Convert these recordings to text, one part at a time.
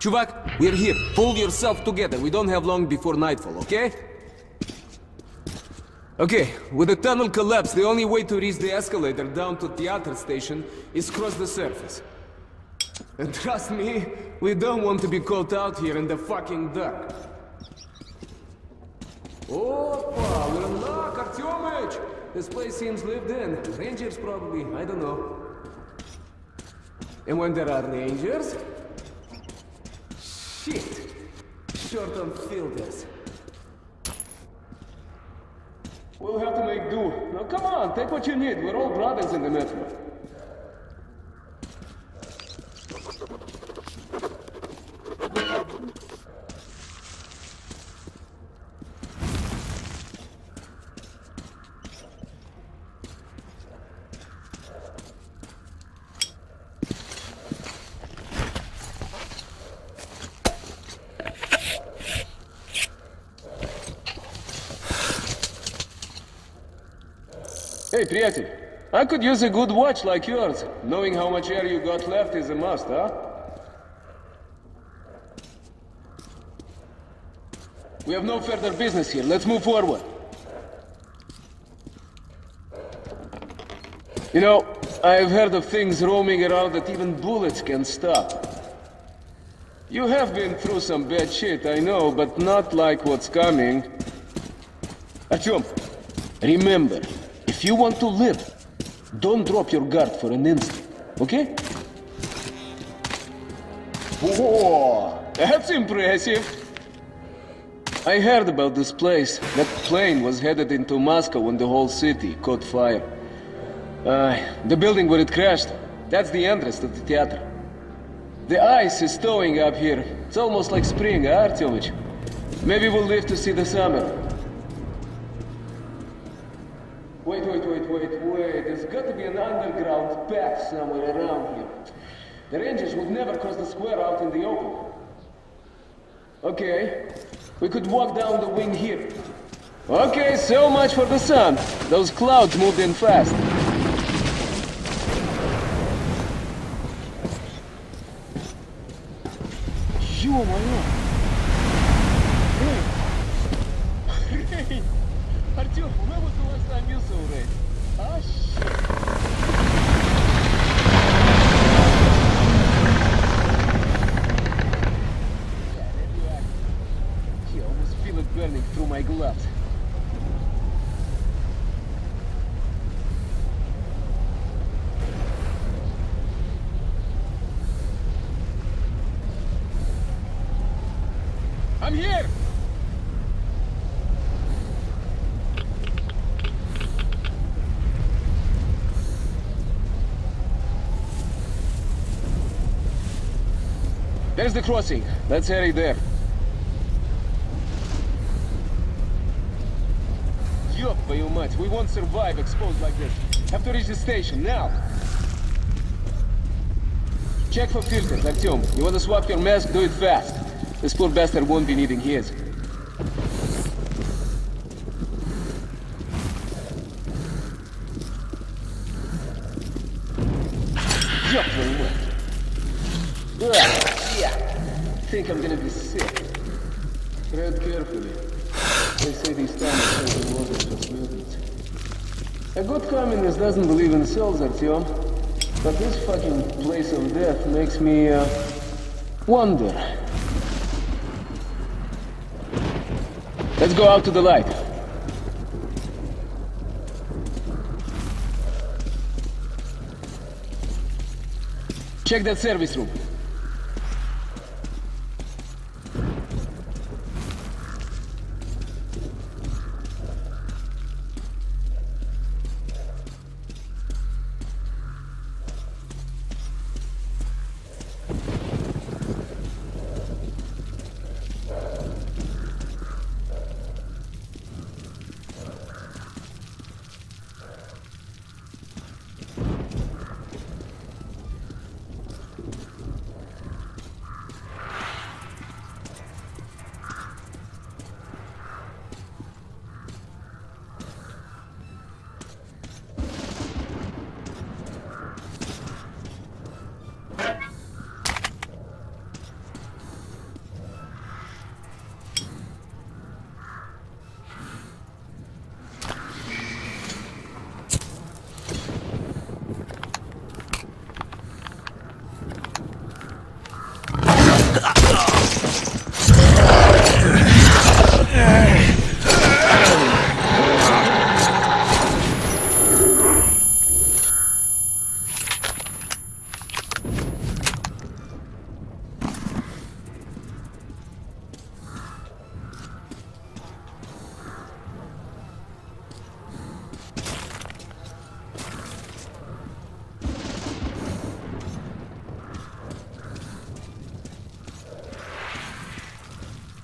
Chuvak, we're here. Pull yourself together. We don't have long before nightfall, okay? Okay, with the tunnel collapse, the only way to reach the escalator down to theater station is cross the surface. And trust me, we don't want to be caught out here in the fucking dark. Opa, we're in luck, Artyomich! This place seems lived in. Rangers probably, I don't know. And when there are rangers, Short on fielders. We'll have to make do. Now come on, take what you need. We're all brothers in the metro. Creative. I could use a good watch like yours. Knowing how much air you got left is a must, huh? We have no further business here. Let's move forward. You know, I've heard of things roaming around that even bullets can stop. You have been through some bad shit, I know, but not like what's coming. Artyom, remember, if you want to live, don't drop your guard for an instant, okay? Whoa, that's impressive. I heard about this place. That plane was headed into Moscow when the whole city caught fire. Uh, the building where it crashed, that's the entrance to the theater. The ice is thawing up here. It's almost like spring, huh, Artyomich? Maybe we'll live to see the summer. Wait, wait, wait, wait, wait. There's got to be an underground path somewhere around here. The Rangers would never cross the square out in the open. Okay, we could walk down the wing here. Okay, so much for the sun. Those clouds moved in fast. You my lord. Rain! Артем, по-моему, у вас на мюзы А, щас. There's the crossing. Let's head there. Ёб твою мать, we won't survive exposed like this. Have to reach the station, now! Check for filters, Artyom. You want to swap your mask, do it fast. This poor bastard won't be needing his. Doesn't believe in souls, Artyom. But this fucking place of death makes me, uh, wonder. Let's go out to the light. Check that service room.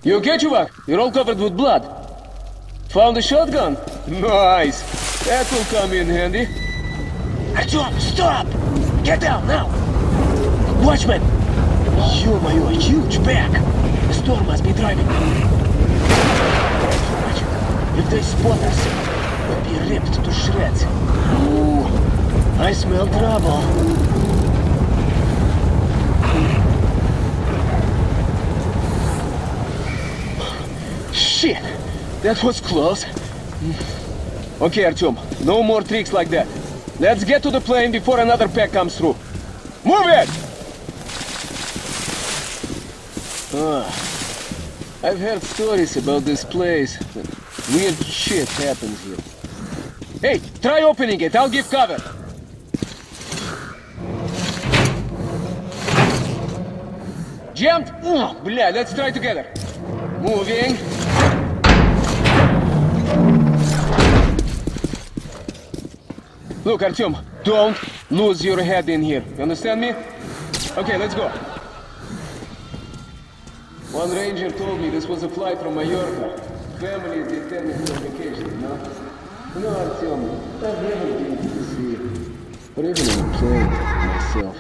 You okay, Chuvak? You're all covered with blood. Found a shotgun? Nice. That will come in handy. Артем, stop! Get down now! Watchman! Ё-моё, huge back! The storm must be driving. If they spot us, we'll be ripped to shreds. Ooh, I smell trouble. That was close. Okay, Artyom, no more tricks like that. Let's get to the plane before another pack comes through. Move it! Ah. I've heard stories about this place. Weird shit happens here. Hey, try opening it. I'll give cover. Jumped? Oh, blah, let's try together. Moving. Look, Artyom, don't lose your head in here. You understand me? Okay, let's go. One ranger told me this was a flight from Mallorca. Family is determined for vacation, know? You Artyom, I've never been to the sea. Or even on a plane myself.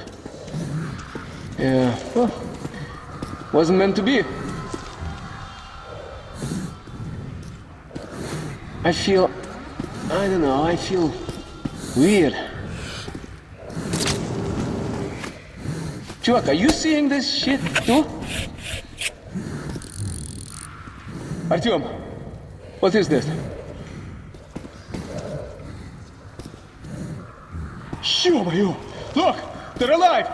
Yeah, well, wasn't meant to be. I feel... I don't know, I feel weird. Chuvak, are you seeing this shit too? Artyom, what is this? Ё-моё! Look! They're alive!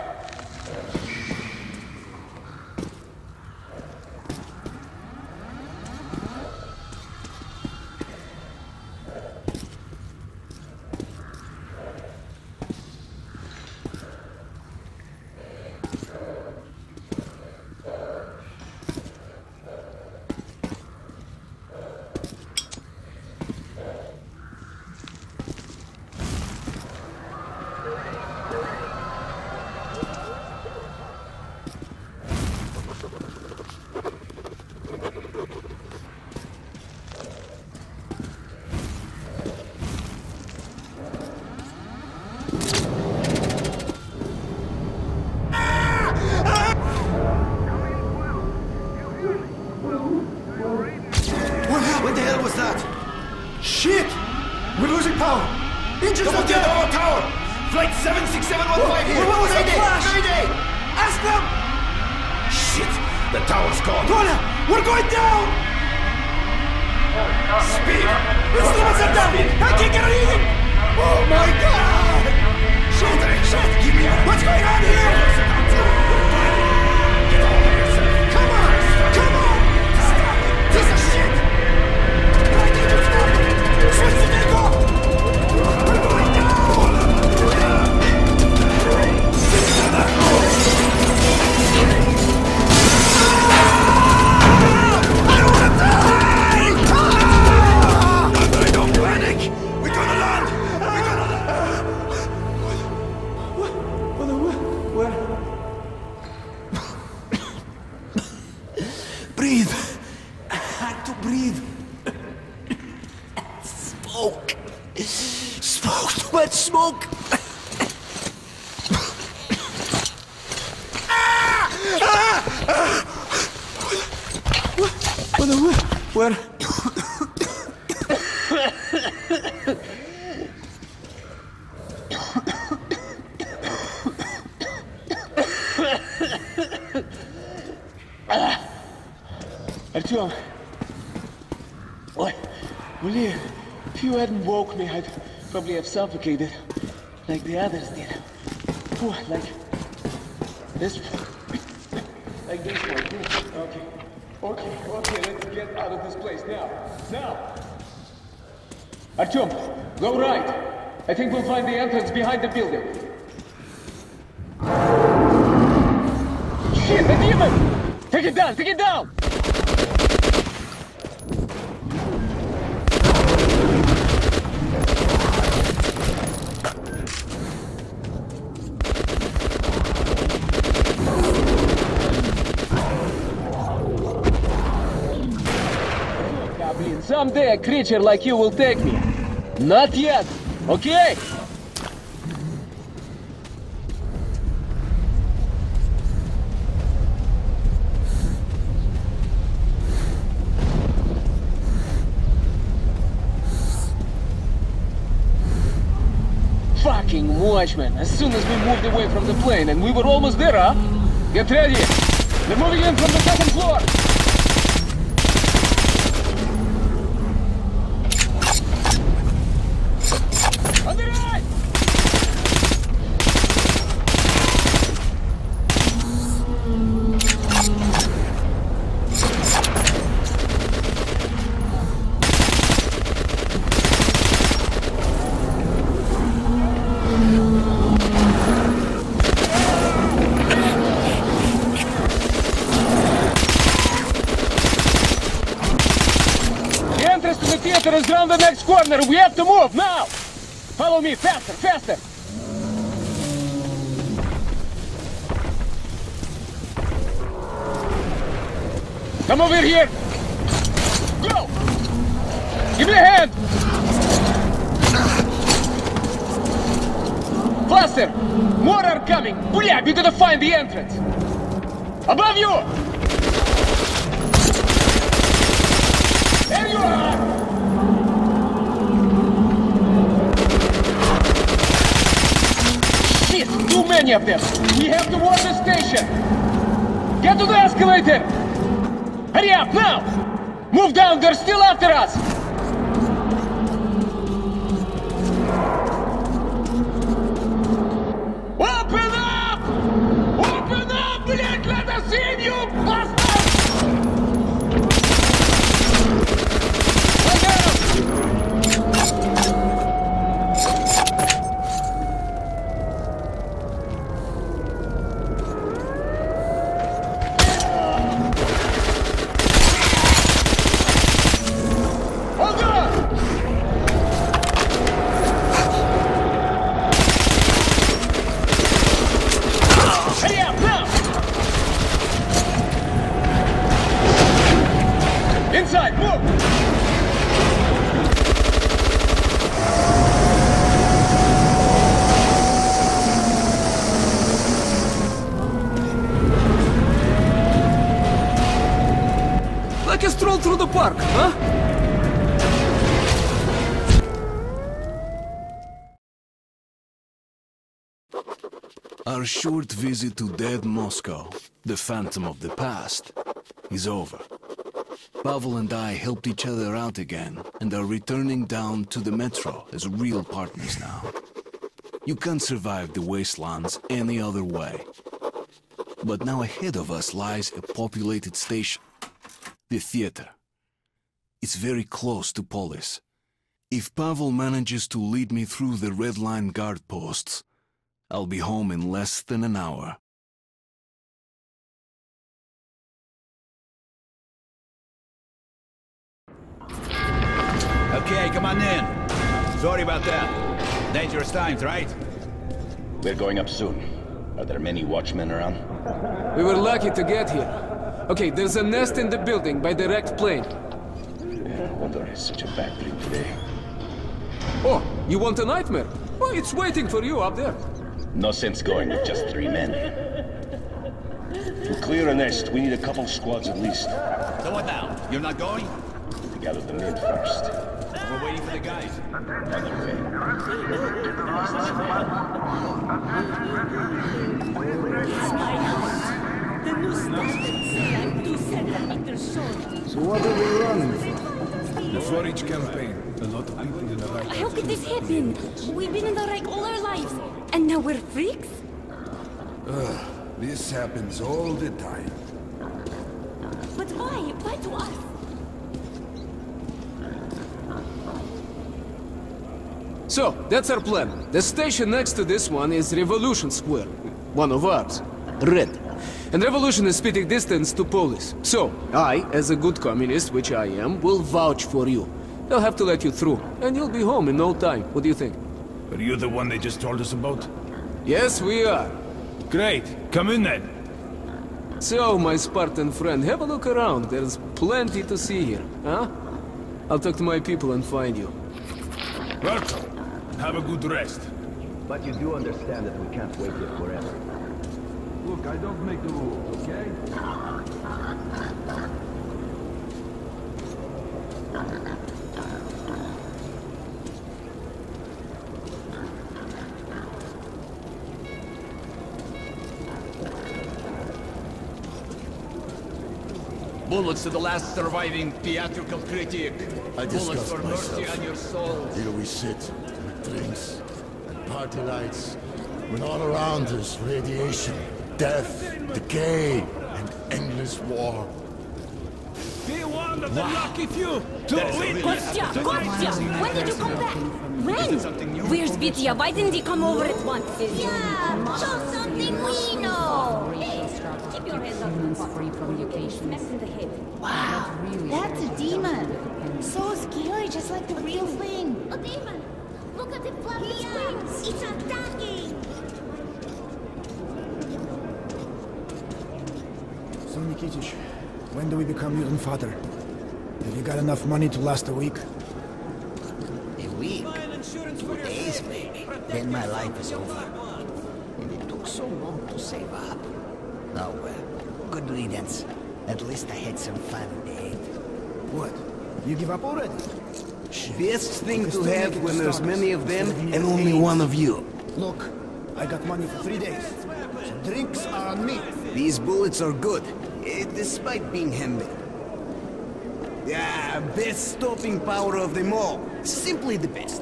Probably have suffocated. Like the others did. Ooh, like this. one. Like this one. Okay. Okay, okay, let's get out of this place now. Now! Artyom, go right. I think we'll find the entrance behind the building. Shit, the demon! Take it down, take it down! and someday a creature like you will take me. Not yet, okay? Fucking watchman! As soon as we moved away from the plane and we were almost there, huh? Get ready! They're moving in from the second floor! next corner. We have to move now. Follow me, faster, faster. Come over here. Go. Give me a hand. Faster. More are coming. Бля, we gotta find the entrance. Above you. There you Of! We have to warn the station! Get to the escalator! Hurry up, now! Move down, they're still after us! Visit to dead Moscow, the phantom of the past, is over. Pavel and I helped each other out again and are returning down to the metro as real partners now. You can't survive the wastelands any other way. But now ahead of us lies a populated station, the theater. It's very close to Polis. If Pavel manages to lead me through the red line guard posts, I'll be home in less than an hour. Okay, come on in. Sorry about that. Dangerous times, right? We're going up soon. Are there many watchmen around? We were lucky to get here. Okay, there's a nest in the building by direct plane. No wonder it's such a bad dream today. Oh, you want a nightmare? Oh, it's waiting for you up there. No sense going with just three men. To clear a nest, we need a couple squads at least. So what now? You're not going? To gather the men first. We're waiting for the guys. On their way. The new station and two centimeters short. So what are we running for? The 4-H campaign. A lot of people in the right How could this happen? We've been in the Reich all our lives, and now we're freaks? This happens all the time. But why? Why to us? So, that's our plan. The station next to this one is Revolution Square. One of ours. Red. And Revolution is spitting distance to Polis. So, I, as a good communist, which I am, will vouch for you. They'll have to let you through, and you'll be home in no time. What do you think? Are you the one they just told us about? Yes, we are. Great. Come in then. So, my Spartan friend, have a look around. There's plenty to see here, huh? I'll talk to my people and find you. Welcome. Have a good rest. But you do understand that we can't wait here forever. Look, I don't make the rules, okay? Bullets to the last surviving theatrical critic. I Bullets disgust for mercy on your soul. Here we sit, with drinks and party lights, when all around us radiation, death, decay, and endless war. Be one of the lucky few to witness Kostya, tonight's Kostya, when did you come back? When? Where's Vitya? Why didn't he come over at once? Yeah, show something we know. Keep your hands out of the free from education. Smack in the head. Wow, that's a demon. So scary, just like the real thing. A demon. Look at the fluffy wings. It's attacking. So, Nikitich, when do we become mutant father? Have you got enough money to last a week? A week? Two days, maybe. Then my life is over. And it took so long to save up. Oh well, At least I had some fun in the end. What? You give up already? Best thing to have when there's many of them and only one of you. Look, I got money for three days. So drinks are on me. These bullets are good, eh, despite being handmade. Yeah, best stopping power of them all. Simply the best.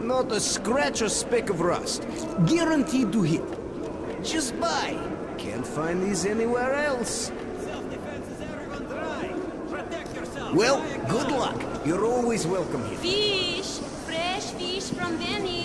Not a scratch or speck of rust. Guaranteed to hit. Just buy. Can't find these anywhere else. Well, good luck. You're always welcome here. Fish! Fresh fish from Venice.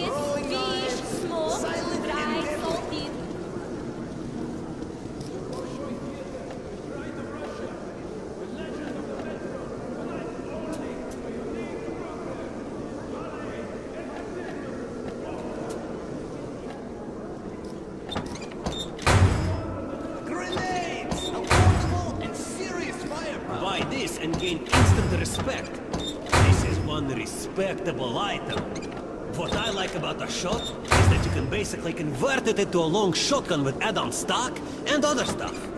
Respectable item. What I like about Ashot is that you can basically convert it into a long shotgun with add-on stock and other stuff.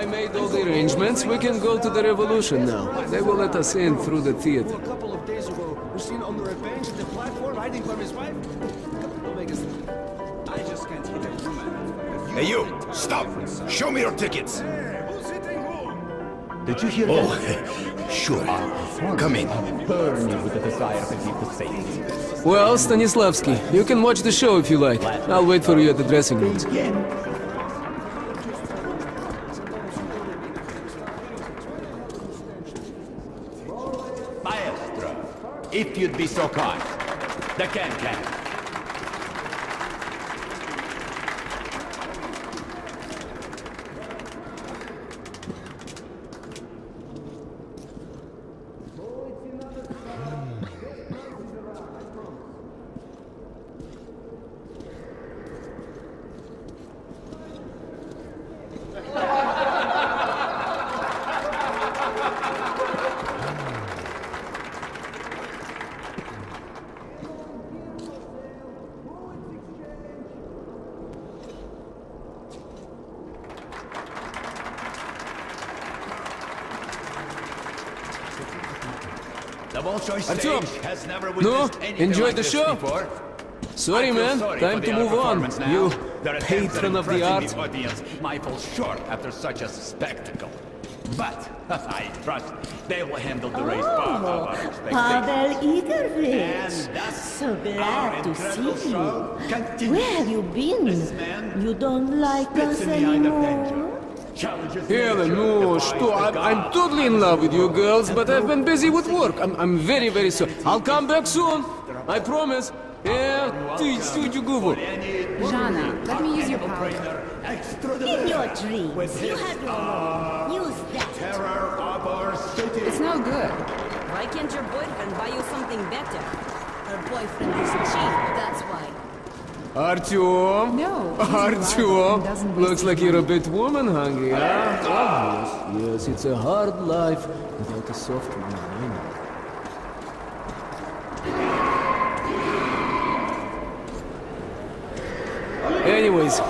I made all the arrangements. We can go to the revolution now. They will let us in through the theater. A couple of days ago, was seen under a bench at the platform hiding from his wife. I just can't hit a woman. Hey, you! Stop! Show me your tickets! Did you hear Oh, that? sure. Come in. Burn me with the desire to keep the faith. Well, Stanislavski, you can watch the show if you like. I'll wait for you at the dressing rooms. Anything Enjoyed like the show? Sorry, man. sorry Time to move on. now. You Their patron of the arts. art. The audience might fall short after such a spectacle. But I trust they will handle the race far oh, above our expectations. Pavel Igorevich. And thus, So glad to see you. Where have you been? You don't like us Spits in the eye of anymore? Helen, no, stop. I'm totally in love with you girls, but I've been busy with work. I'm, I'm very, very sorry. I'll come back soon. I promise. Jana, let me use your power. In your dreams, you had no more. Use that. Terror of our city. It's no good. Why can't your boyfriend buy you something better? Her boyfriend is cheap, that's why. Artyom? No. Artyom? Looks like you're a bit woman hungry, huh? Yes, it's a hard life without a soft one, Anyways,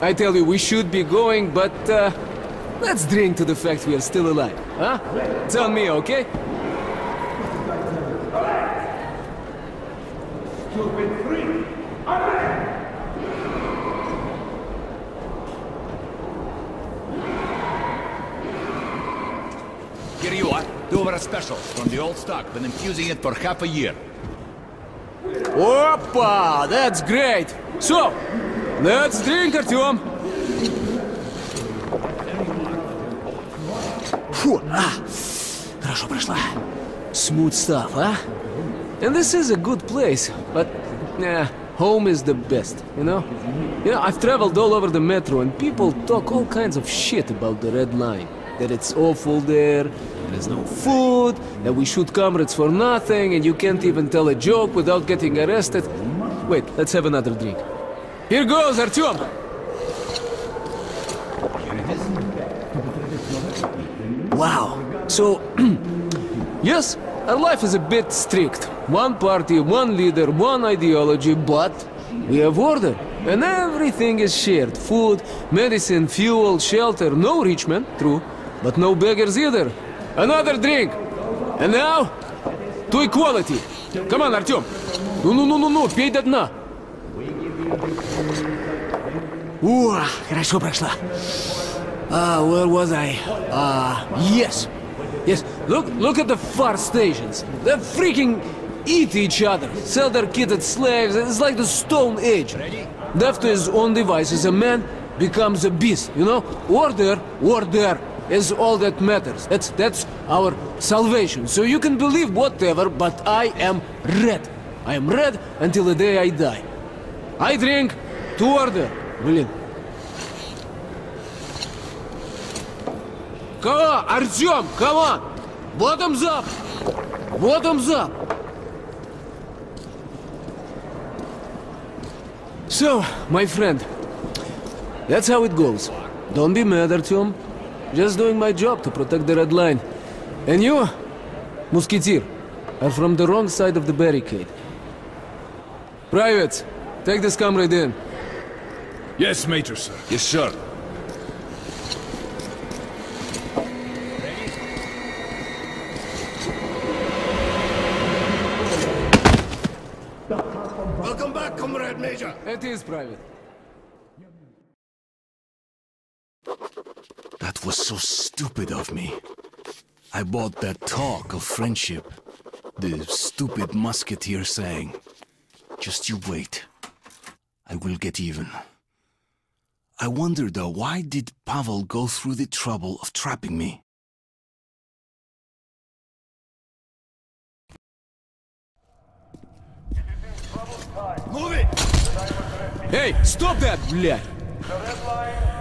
I tell you, we should be going, but uh, let's drink to the fact we are still alive, huh? It's on me, okay? the old stock. Been infusing it for half a year. Опа! That's great! So, let's drink, Артем! Фу, а, хорошо прошла. Smooth stuff, huh? And this is a good place, but, yeah, home is the best, you know? You know, I've traveled all over the metro and people talk all kinds of shit about the Red Line. That it's awful there, there's no food, that we shoot comrades for nothing, and you can't even tell a joke without getting arrested. Wait, let's have another drink. Here goes, Artyom! Wow. So, yes, our life is a bit strict. One party, one leader, one ideology, but we have order. And everything is shared. Food, medicine, fuel, shelter. No rich men, true. But no beggars either. Another drink. And now, to equality. Come on, Artyom. Ну-ну-ну-ну-ну, пей до дна. Ух, хорошо прошла. Ah, where was I? Ah, yes. Yes, look, look at the far stations. They freaking eat each other, sell their kitted slaves. It's like the Stone Age. Left to his own devices, a man becomes a beast, you know? Order, order is all that matters. That's, that's our salvation. So you can believe whatever, but I am red. I am red until the day I die. I drink to order. Блин. Come on, Артем, come on! Bottoms up! Bottoms up! So, my friend, that's how it goes. Don't be mad, Artyom. Just doing my job to protect the Red Line. And you, Musketeer, are from the wrong side of the barricade. Private, take this comrade in. Yes, Major, sir. Yes, sir. Welcome back, Comrade Major. It is private. That was so stupid of me. I bought that talk of friendship. The stupid musketeer saying, Just you wait. I will get even. I wonder though, why did Pavel go through the trouble of trapping me? Move it! Hey, stop that, блядь!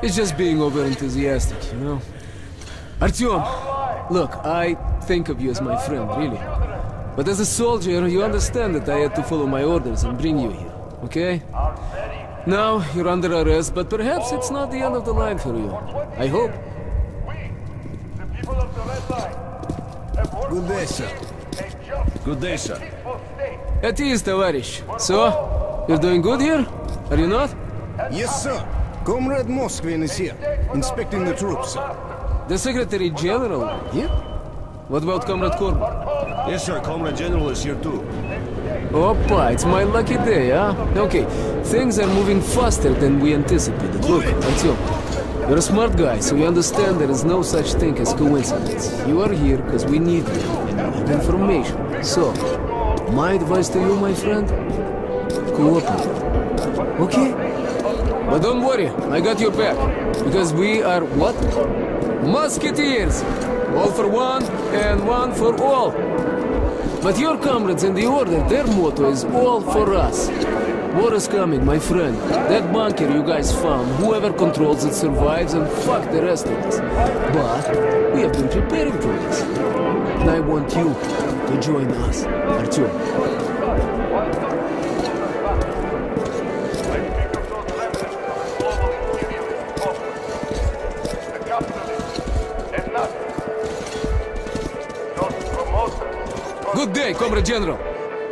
It's just being over enthusiastic, you know? Artyom, look, I think of you as my friend, really. But as a soldier, you understand that I had to follow my orders and bring you here, okay? Now, you're under arrest, but perhaps it's not the end of the line for you. I hope. Good day, sir. Good day, sir. At ease, товарищ. So, you're doing good here? Are you not? Yes, sir. Comrade Moskvin is here, inspecting the troops, sir. The Secretary General here? What about Comrade Korbut? Yes, sir. Comrade General is here too. Opa, it's my lucky day, huh? Okay, things are moving faster than we anticipated. Look, Artyom, you're a smart guy, so you understand there is no such thing as coincidence. You are here because we need you, and we need information. So, my advice to you, my friend, cooperate. Okay? But don't worry, I got your back. Because we are what? Musketeers! All for one, and one for all. But your comrades in the Order, their motto is all for us. War is coming, my friend. That bunker you guys found, whoever controls it survives and fuck the rest of us. But we have been preparing for this. And I want you to join us, Artyom. Comrade General.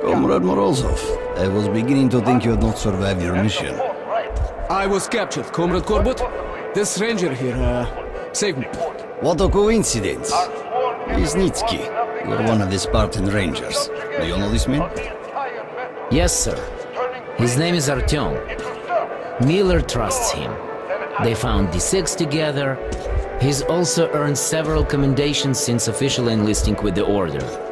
Comrade Morozov, I was beginning to think you had not survived your mission. I was captured, Comrade Korbut. This ranger here, uh, saved me. What a coincidence. Lesnitsky, you're one of the Spartan Rangers. Do you know this man? Yes, sir. His name is Artyom. Miller trusts him. They found D6 together. He's also earned several commendations since official enlisting with the Order.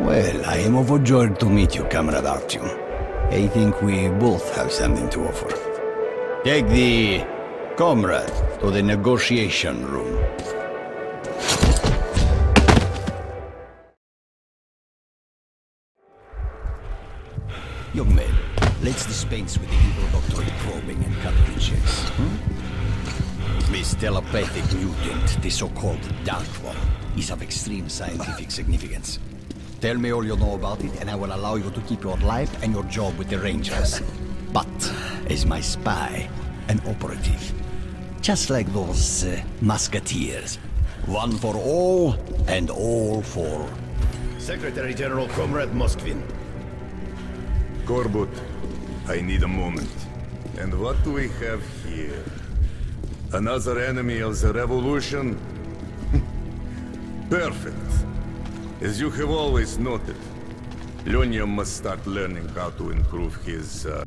Well, I am overjoyed to meet you, Comrade Artyom. I think we both have something to offer. Take the comrade to the negotiation room. Young man, let's dispense with the introductory probing and cartridges. Hmm? This telepathic mutant, the so-called Dark One, is of extreme scientific significance. Tell me all you know about it, and I will allow you to keep your life and your job with the Rangers. But as my spy, an operative, just like those uh, musketeers, one for all and all for. Secretary General Comrade Moskvin. Korbut, I need a moment. And what do we have here? Another enemy of the revolution? Perfect. As you have always noted, Lyonya must start learning how to improve his, uh,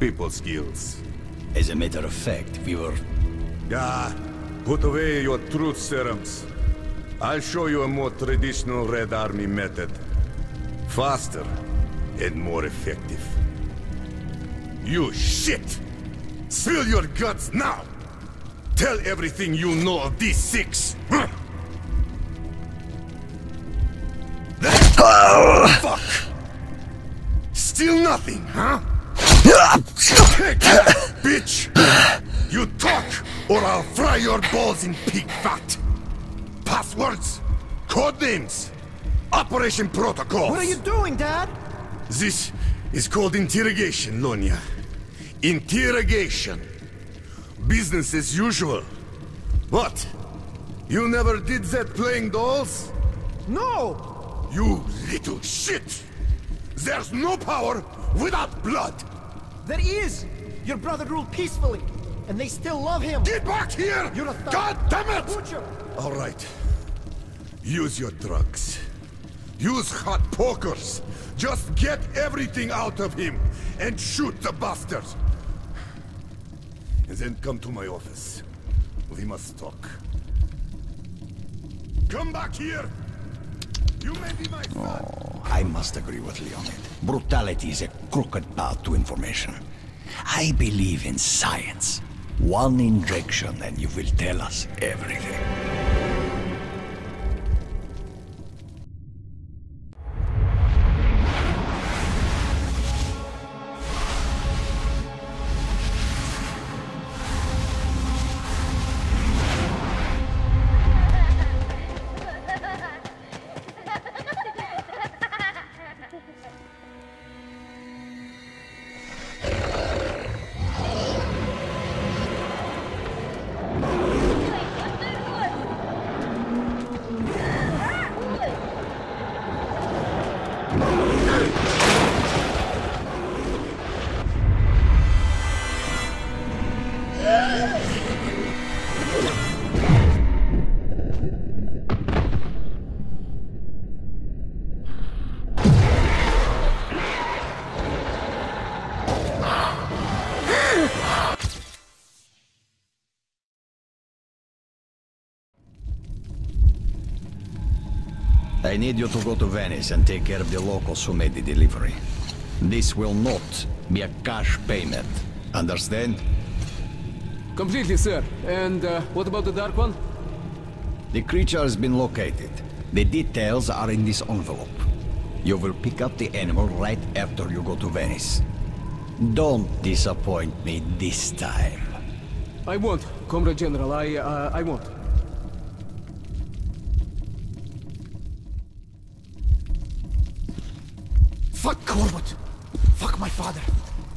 people skills. As a matter of fact, we were. Ah, put away your truth serums. I'll show you a more traditional Red Army method. Faster and more effective. You shit! Spill your guts now! Tell everything you know of D6! Huh? Fuck! Still nothing, huh? Take that, bitch! You talk, or I'll fry your balls in pig fat! Passwords, code names, operation protocols. What are you doing, Dad? This is called interrogation, Lyonya. Interrogation. Business as usual. What? You never did that playing dolls? No! You little shit! There's no power without blood! There is! Your brother ruled peacefully, and they still love him! Get back here! You're a thug! God damn it! Butcher! All right. Use your drugs. Use hot pokers. Just get everything out of him and shoot the bastard. And then come to my office. We must talk. Come back here! You may be my Oh, I must agree with Leonid. Brutality is a crooked path to information. I believe in science. One injection and you will tell us everything. I need you to go to Venice and take care of the locals who made the delivery. This will not be a cash payment. Understand? Completely, sir. And uh, what about the Dark One? The creature has been located. The details are in this envelope. You will pick up the animal right after you go to Venice. Don't disappoint me this time. I won't, Comrade General. I, uh, I won't.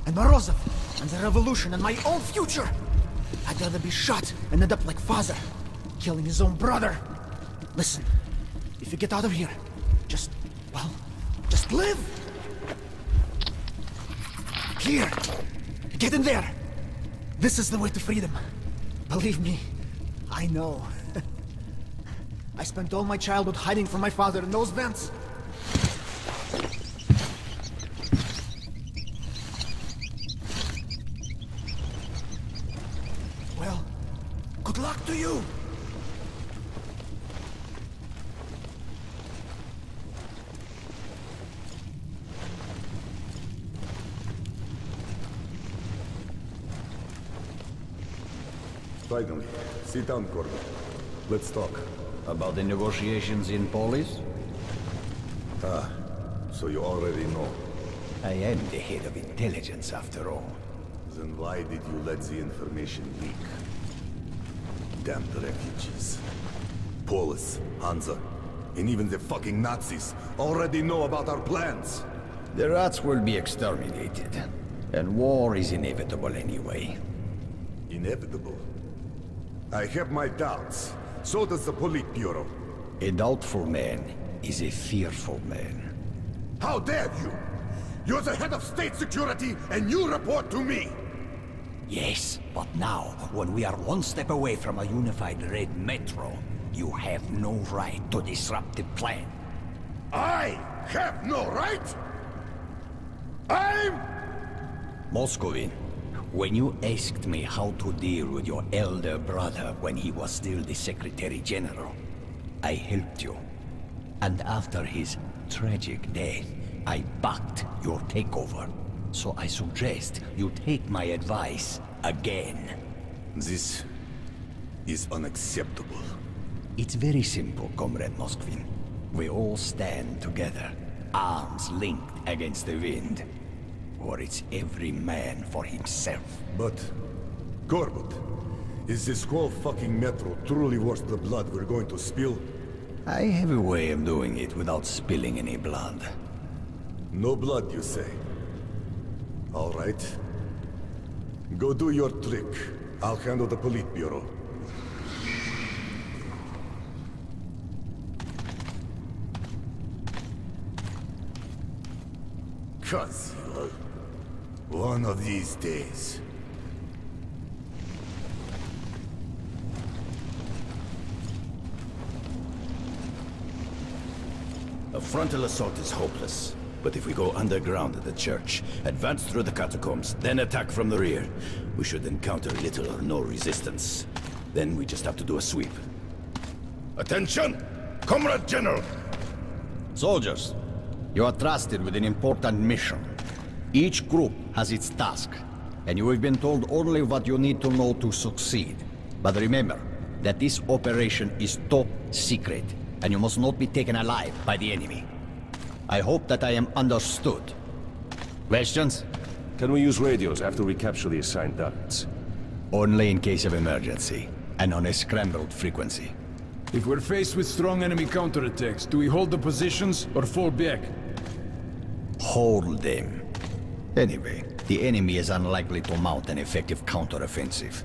And Morozov! And the revolution and my own future! I'd rather be shot and end up like father, killing his own brother. Listen, if you get out of here, just, well, just live! Here! Get in there! This is the way to freedom. Believe me, I know. I spent all my childhood hiding from my father in those vents. Well, good luck to you! Finally. Sit down, Korbut. Let's talk. About the negotiations in Polis? Ah, so you already know. I am the head of intelligence, after all. Then why did you let the information leak? Damned refugees. Polis, Hansa, and even the fucking Nazis already know about our plans. The rats will be exterminated. And war is inevitable anyway. Inevitable. I have my doubts. So does the Politburo. A doubtful man is a fearful man. How dare you! You're the head of state security, and you report to me! Yes, but now, when we are one step away from a unified Red Metro, you have no right to disrupt the plan. I have no right? I'm... Moskvin, when you asked me how to deal with your elder brother when he was still the Secretary General, I helped you. And after his tragic death, I backed your takeover. So I suggest you take my advice again. This is unacceptable. It's very simple, Comrade Moskvin. We all stand together, arms linked against the wind. Or it's every man for himself. But, Korbut, is this whole fucking metro truly worth the blood we're going to spill? I have a way of doing it without spilling any blood. No blood, you say? All right. Go do your trick. I'll handle the Politburo. Cause one of these days. A frontal assault is hopeless. But if we go underground at the church, advance through the catacombs, then attack from the rear, we should encounter little or no resistance. Then we just have to do a sweep. Attention! Comrade General! Soldiers, you are trusted with an important mission. Each group has its task, and you have been told only what you need to know to succeed. But remember that this operation is top secret, and you must not be taken alive by the enemy. I hope that I am understood. Questions? Can we use radios after we capture the assigned targets? Only in case of emergency, and on a scrambled frequency. If we're faced with strong enemy counterattacks, do we hold the positions or fall back? Hold them. Anyway, the enemy is unlikely to mount an effective counteroffensive.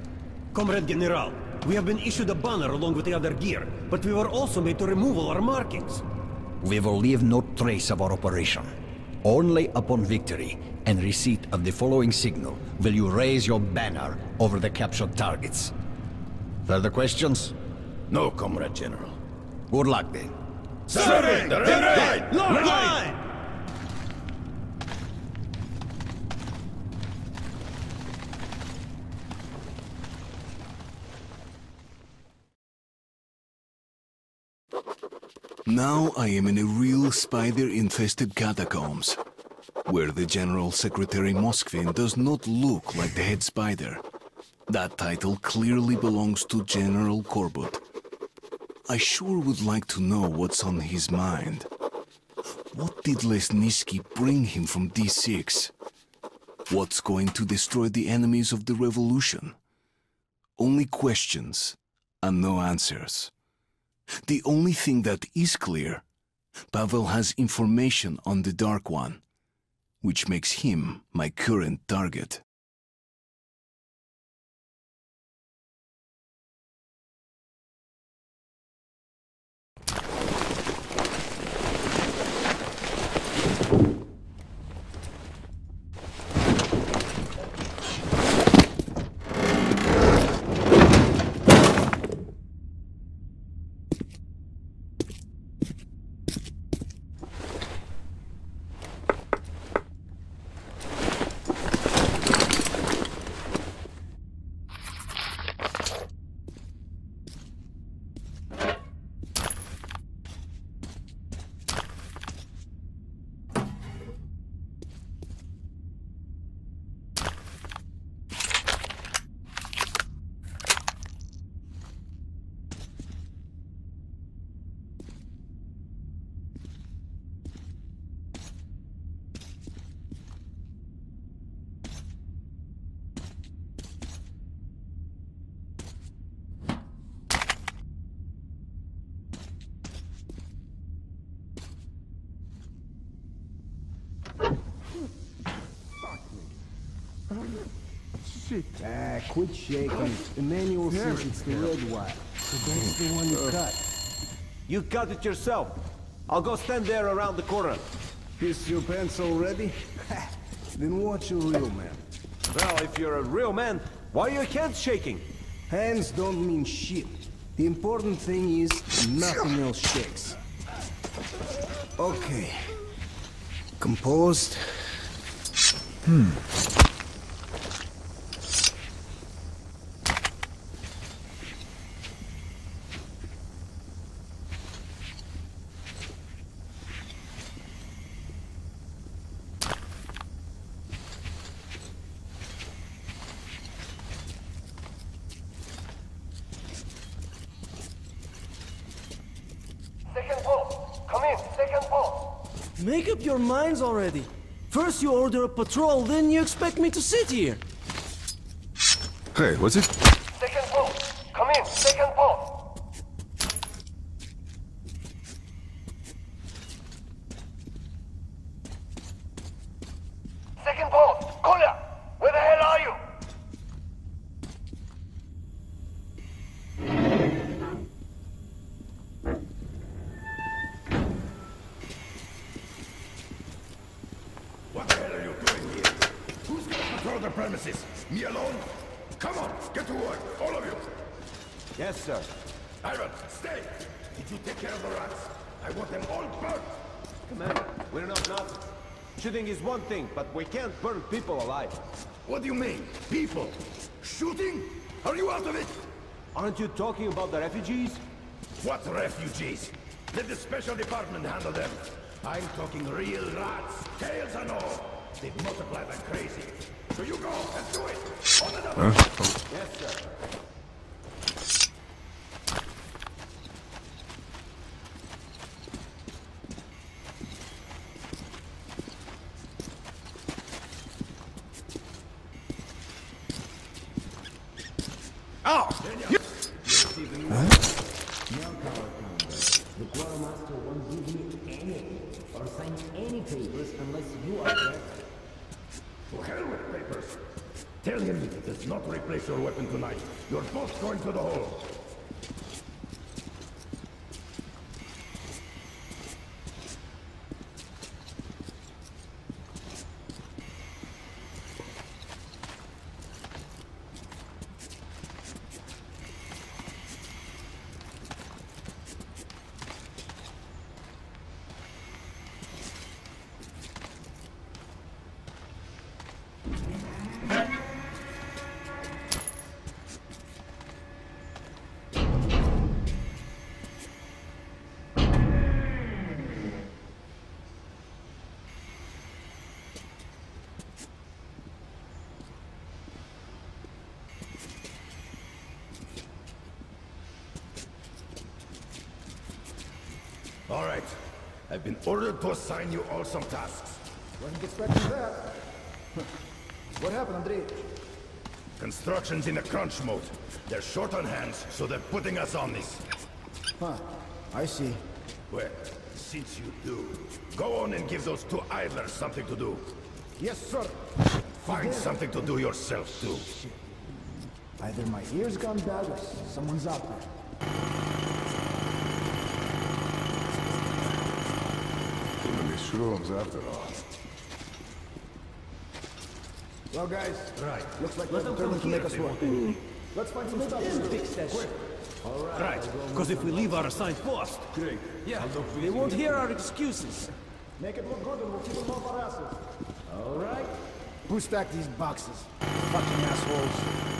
Comrade General, we have been issued a banner along with the other gear, but we were also made to remove all our markings. We will leave no trace of our operation. Only upon victory and receipt of the following signal will you raise your banner over the captured targets. Further questions? No, Comrade General. Good luck then. Serving the red line! Long line! Now I am in a real spider-infested catacombs, where the General Secretary Moskvin does not look like the head spider. That title clearly belongs to General Korbut. I sure would like to know what's on his mind. What did Lesnitsky bring him from D6? What's going to destroy the enemies of the revolution? Only questions and no answers. The only thing that is clear, Pavel has information on the Dark One, which makes him my current target. Shit. Ah, quit shaking. Emmanuel says it's the red wire. So that's the one you cut. You cut it yourself. I'll go stand there around the corner. Piss your pants already? then watch a real man. Well, if you're a real man, why are your hands shaking? Hands don't mean shit. The important thing is nothing else shakes. Okay. Composed. Hmm. Second post. Come in. Second post. Make up your minds already. First you order a patrol, then you expect me to sit here. Hey, what's it? Second post. Come in. Second post. Second post. Koля, where the hell are you? What the hell are you doing here? Who's gonna patrol the premises? Me alone? Come on, get to work, all of you. Yes, sir. Ivan, stay. Did you take care of the rats? I want them all burnt. Commander, we're not Nazis. Shooting is one thing, but we can't burn people alive. What do you mean? People? Shooting? Are you out of it? Aren't you talking about the refugees? What refugees? Let the special department handle them. I'm talking real rats, tails and all. They've multiplied like crazy. So you go and do it. On the double. Yes, sir. I've been ordered to assign you all some tasks. Wasn't expecting that. what happened, Andrei? Construction's in a crunch mode. They're short on hands, so they're putting us on this. Huh. I see. Well, since you do, go on and give those two idlers something to do. Yes, sir. Find something to do yourself, too. Either my ears gone bad or someone's out there. Too many shrooms after all. Well, guys. Right. Looks like they're determined to make us work. want. Let's find some stuff. Then fix that shit. Alright. Right, because if we leave our assigned post, yeah, they won't hear our excuses. Make it look good and we'll keep them off our asses. Alright. Who stacked these boxes? Fucking assholes.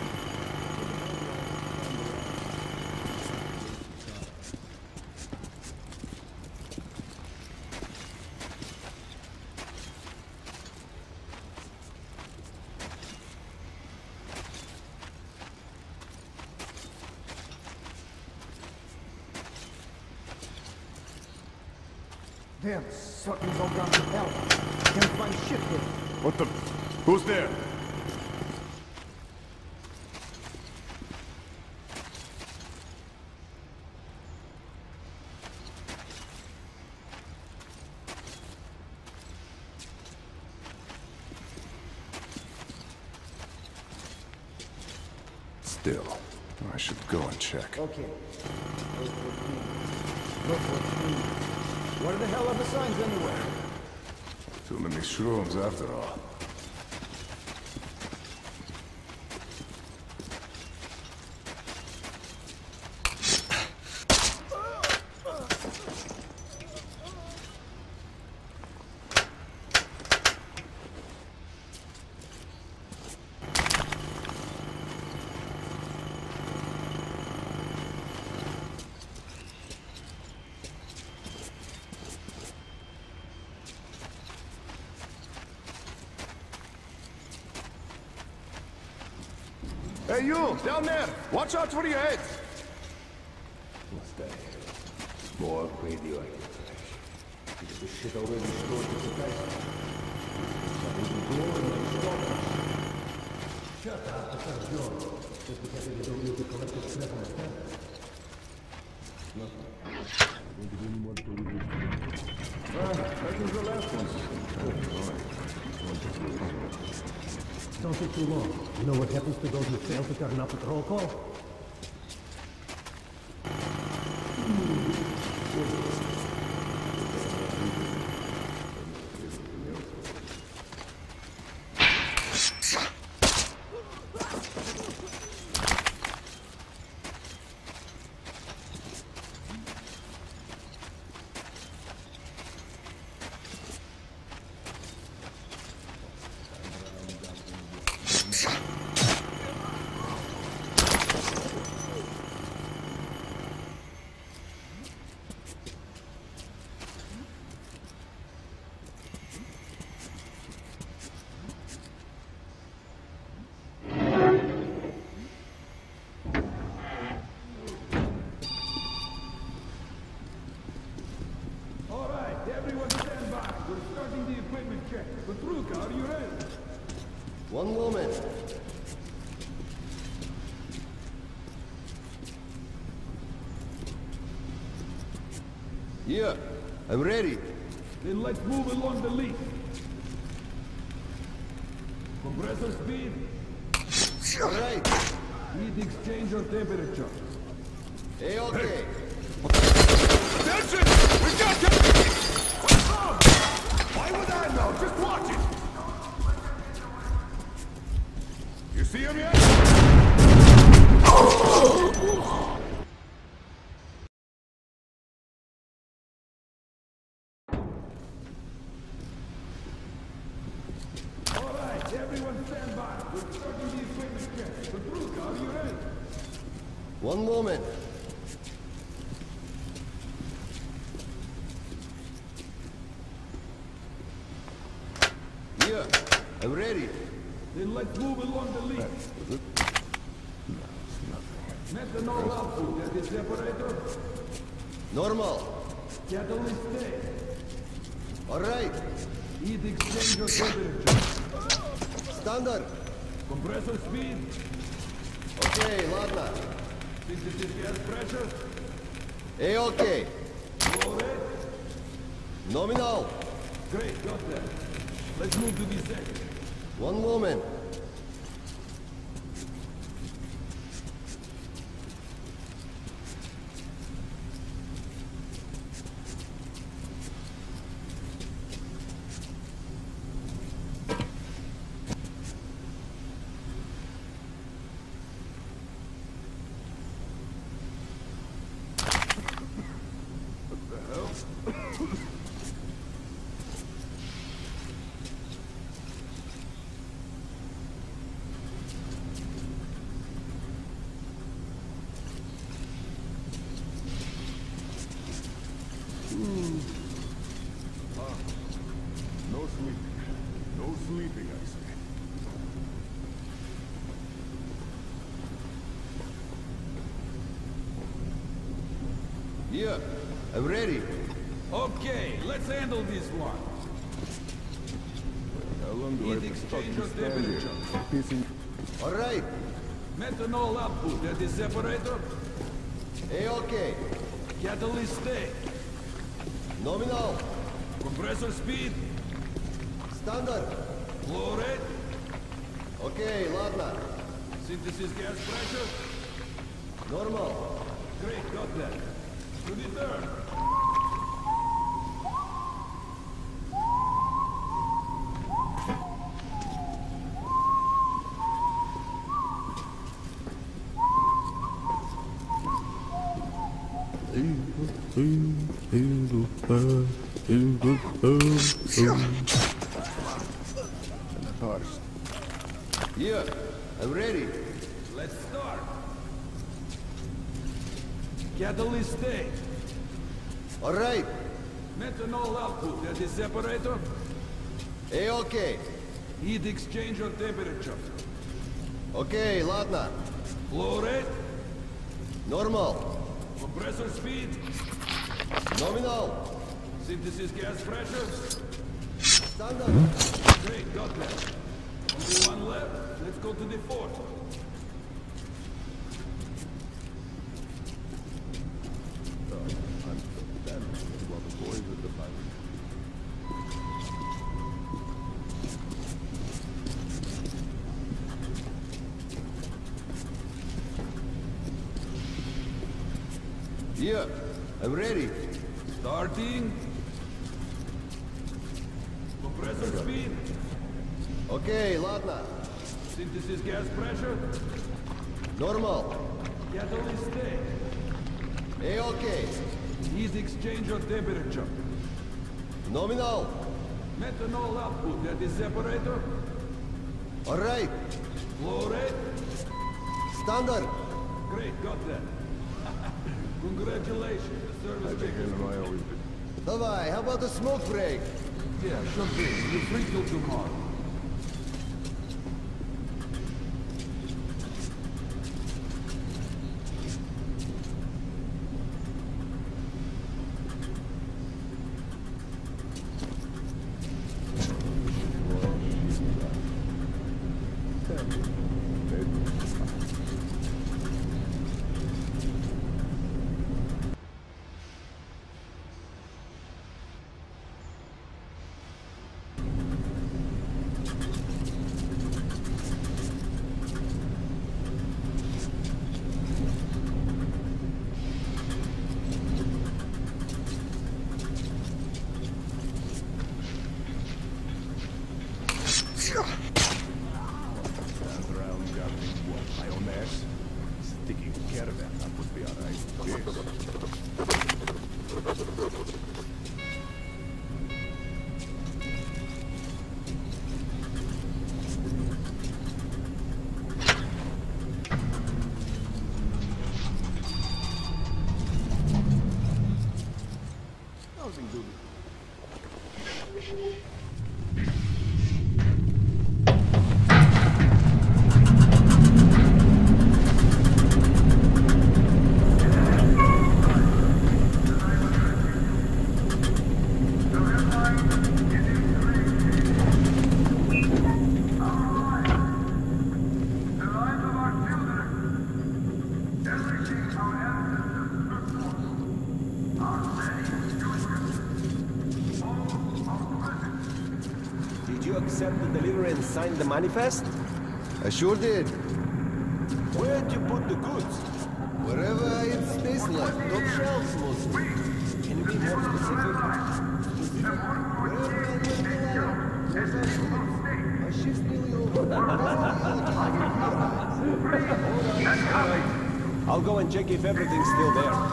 Damn, something's all gone to hell. Can't find shit here. What the... Who's there? Still, I should go and check. Okay. Look What the hell are the signs anyway? Too many shrooms after all. Hey, you! Down there! Watch out for your head! What's that? More radioactive trash. Is the shit already stored in the to go in my storage. Shut up, joke. Just because don't to collect the the campus. Nothing. I don't give to read Ah, that was the last one. Don't take too long. You know what happens to those who fail to turn up at roll call? I'm ready. Then let's move along the lead. Compressor speed. All right. Heat exchange or temperature. Hey, okay. Attention! We got to... What's wrong? Why would I know? Just watch it! You see him yet? All right, everyone stand by. We're starting the equipment check. Petruka, are you ready? One moment. Yeah, I'm ready. Then let's move along the lead. Methanol output at the separator. Normal. Catalyst state. All right. Heat exchanger temperature. Standard. Compressor speed. Okay, ладно. Synthesis gas pressure. Hey, okay. Flow rate. Nominal. Great, got that. Let's move to the second. One moment. Handle this one. How long do I Heat have to stop exchanger you stand here? temperature. Pissing. All right. Methanol output at the separator. I'm ready. Let's start. Catalyst state. All right. Methanol output at the separator. Hey, okay. Heat exchanger temperature. Okay, ладно. Flow rate. Normal. Compressor speed. Nominal. Synthesis gas pressure. Standard. Great, got that. One left. Let's go to the fourth. Nominal. Methanol output at the separator. All right. Flow rate. Standard. Great, got that. Congratulations. The service check is I always Давай, how about a smoke break? Yeah, sure thing. You're free till tomorrow. Delivery and the manifest? I sure did. Where'd you put the goods? Wherever I had space left, top shelves mostly. Can you be more specific? Wherever I left the ladder, there's our goods. My shift's nearly over. I'll go and check if everything's still there.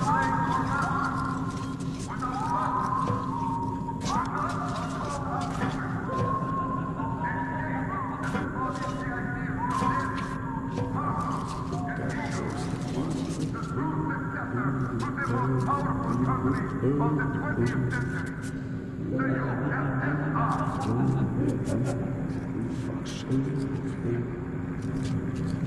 Looks like some fuck. What could he? Too many shrooms after all.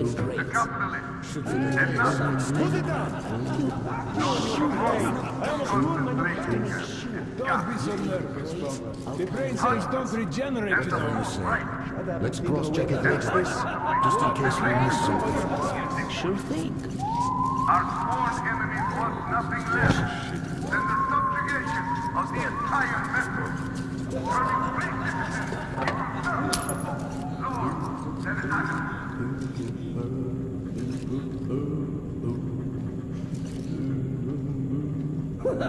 11 crates. Should we go Put it down! I almost ruined my. Don't be so nervous, Bomber. The brain cells don't regenerate today. Let's cross-check it next this, just in case we miss something. Sure thing. Our sworn enemies want nothing less than the subjugation of the entire vessel. Turning great into serfs. Lord, that is not Ever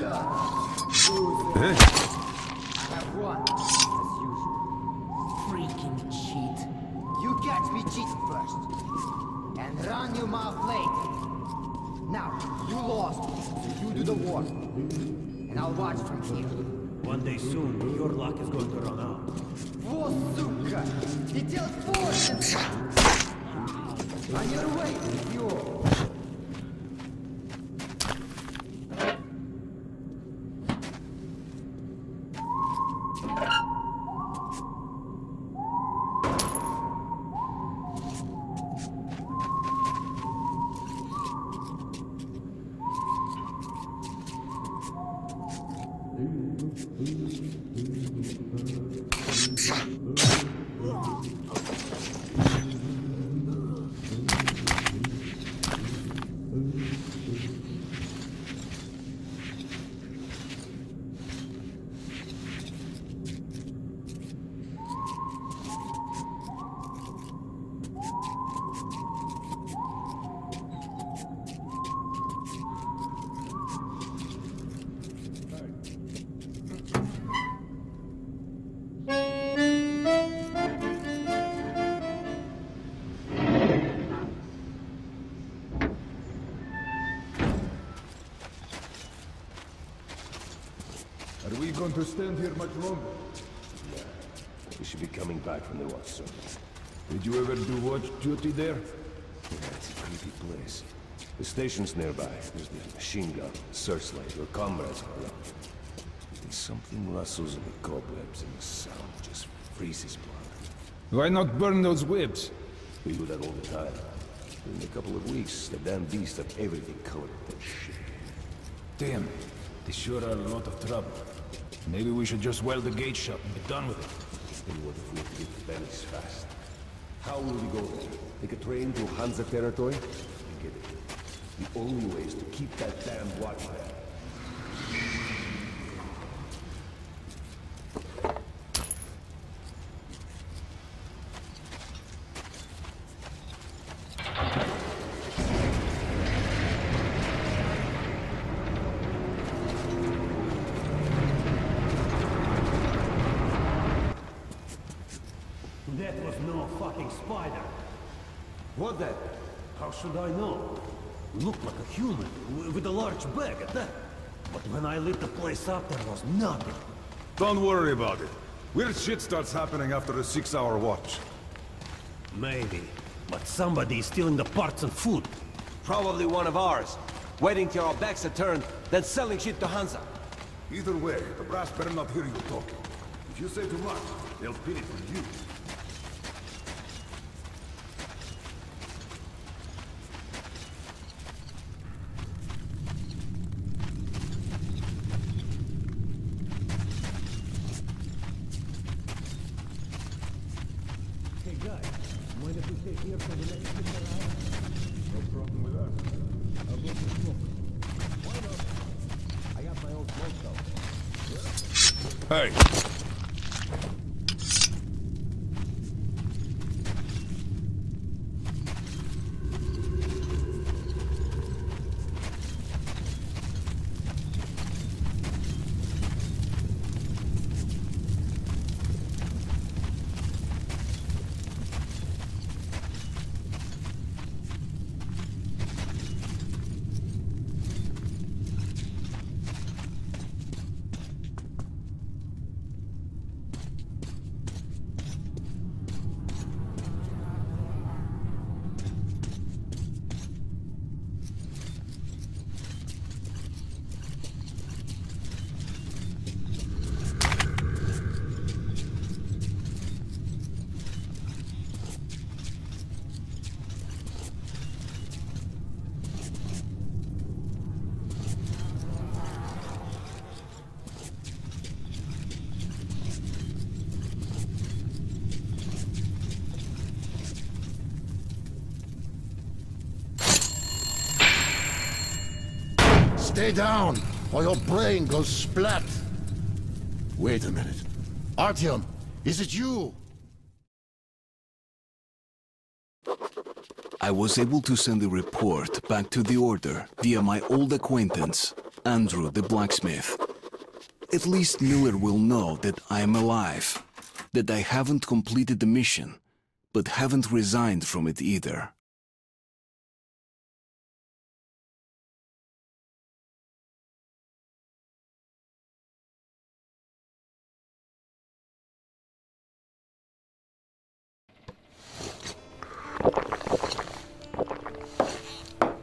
done? I have won, as usual. Freaking cheat. You catch me cheating first. And run your mouth late. Now, you lost, you do the work. And I'll watch from here. One day soon, your luck is going to run out. летел в путь. To stand here much longer? Yeah. We should be coming back from the watch soon. Did you ever do watch duty there? Yeah, it's a creepy place. The station's nearby. There's the machine gun, searchlight, your comrades are around. There's something rustles in the cobwebs and the sound just freezes blood. Why not burn those whips? We do that all the time. In a couple of weeks, the damn beasts have everything covered with that shit. Damn, they sure are a lot of trouble. Maybe we should just weld the gate shut and be done with it. Then what if we to Venice fast? How will we go there? Take a train to Hansa territory? Forget it. The only way is to keep that damn watch there. That was no fucking spider. What then? How should I know? Looked like a human, with a large bag at that. But when I lit the place up, there was nothing. Don't worry about it. Weird shit starts happening after a six-hour watch. Maybe. But somebody is stealing the parts and food. Probably one of ours. Waiting till our backs are turned, then selling shit to Hansa. Either way, the brass better not hear you talking. If you say too much, they'll pin it on you. Stay down, or your brain goes splat. Wait a minute. Artyom, is it you? I was able to send a report back to the Order via my old acquaintance, Andrew the blacksmith. At least Miller will know that I am alive, that I haven't completed the mission, but haven't resigned from it either.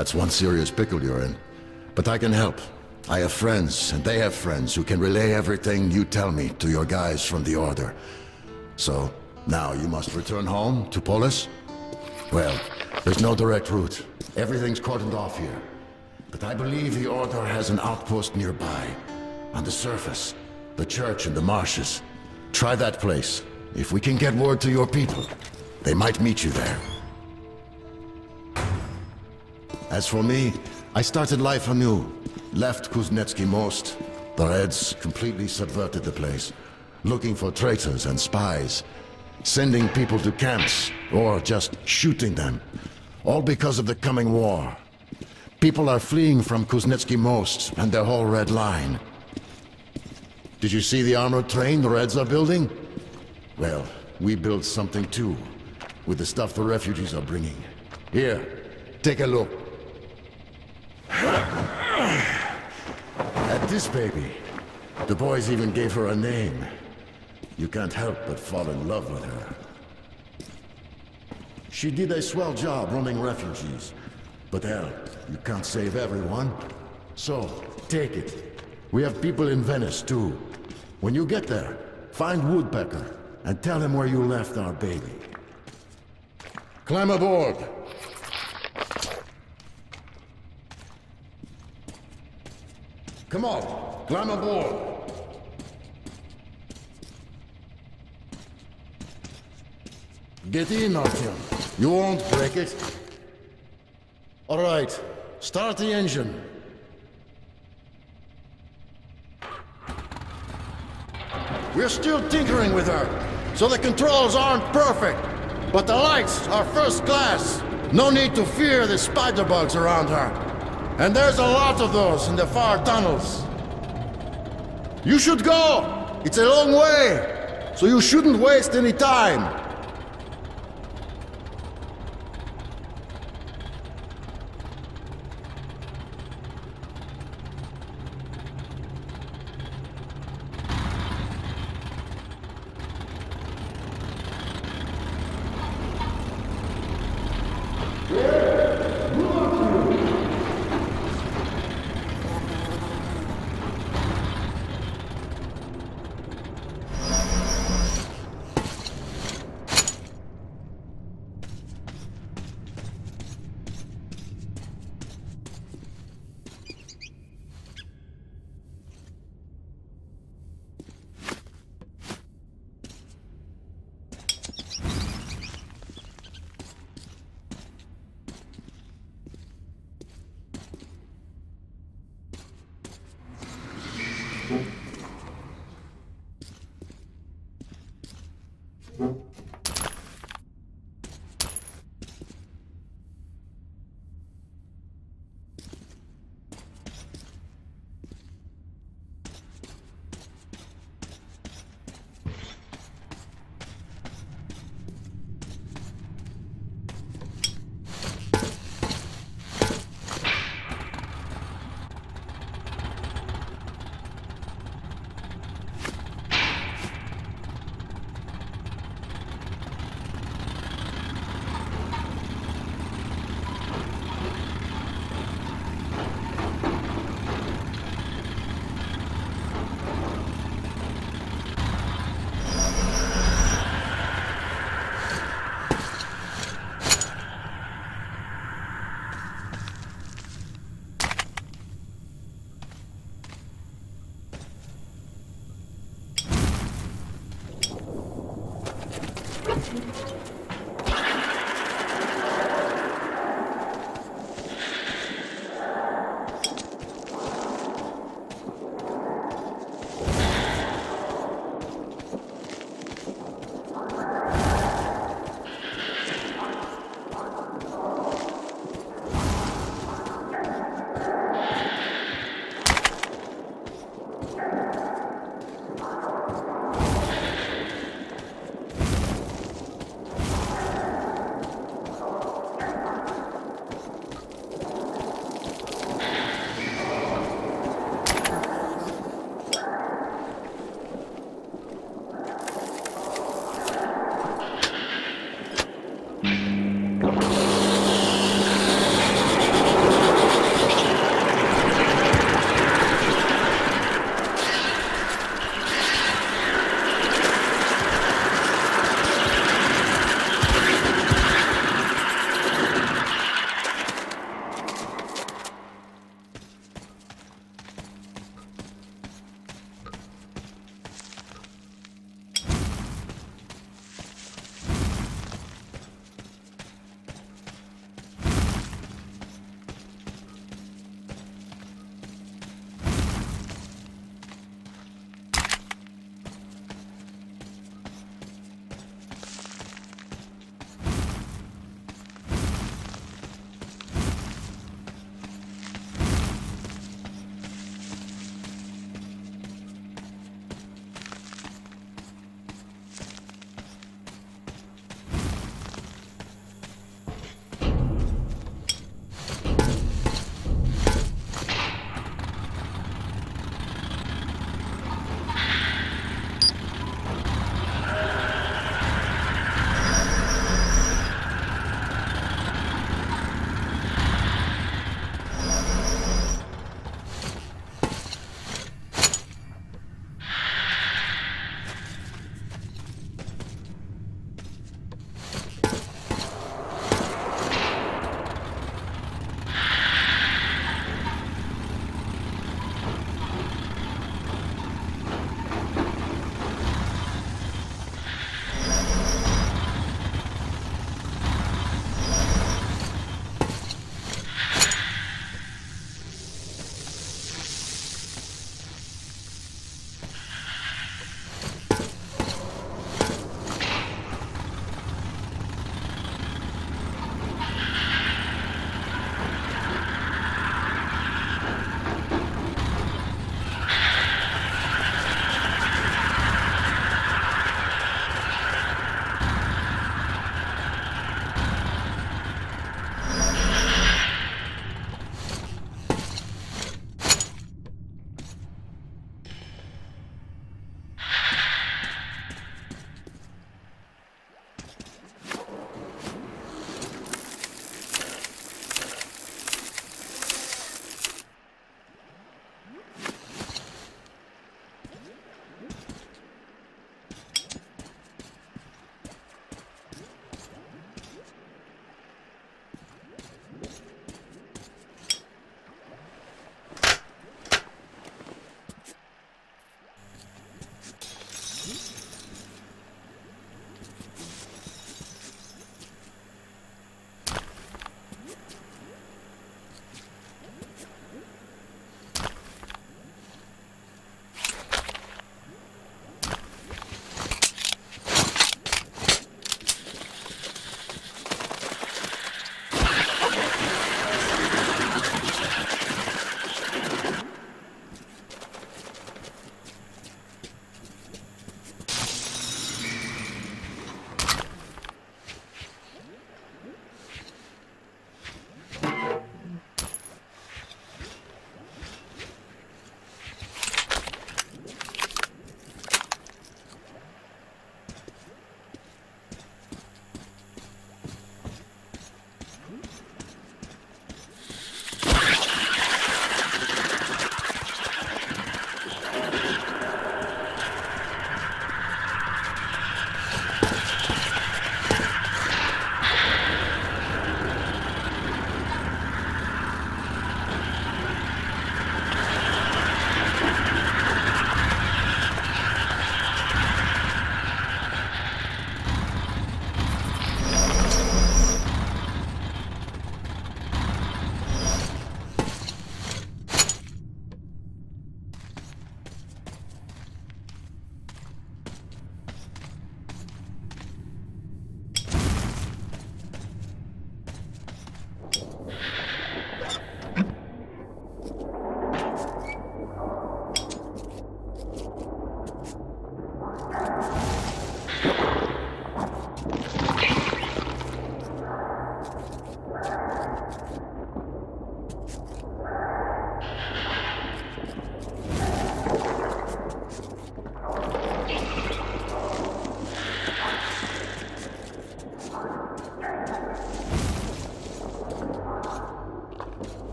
That's one serious pickle you're in. But I can help. I have friends, and they have friends who can relay everything you tell me to your guys from the Order. So, now you must return home to Polis? Well, there's no direct route. Everything's cordoned off here. But I believe the Order has an outpost nearby. On the surface. The church in the marshes. Try that place. If we can get word to your people, they might meet you there. As for me, I started life anew. Left Kuznetsky Most. The Reds completely subverted the place. Looking for traitors and spies. Sending people to camps, or just shooting them. All because of the coming war. People are fleeing from Kuznetsky Most and their whole Red Line. Did you see the armored train the Reds are building? Well, we built something too. With the stuff the refugees are bringing. Here, take a look. At this baby, the boys even gave her a name. You can't help but fall in love with her. She did a swell job running refugees. But hell, you can't save everyone. So, take it. We have people in Venice, too. When you get there, find Woodpecker and tell him where you left our baby. Climb aboard. Come on, climb aboard. Get in, Artyom. You won't break it. All right, start the engine. We're still tinkering with her, so the controls aren't perfect. But the lights are first class. No need to fear the spider bugs around her. And there's a lot of those in the far tunnels. You should go! It's a long way, so you shouldn't waste any time.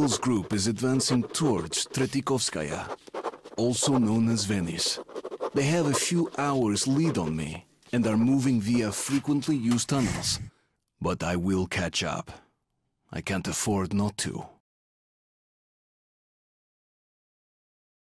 Pavel's group is advancing towards Tretyakovskaya, also known as Venice. They have a few hours lead on me and are moving via frequently used tunnels. But I will catch up. I can't afford not to.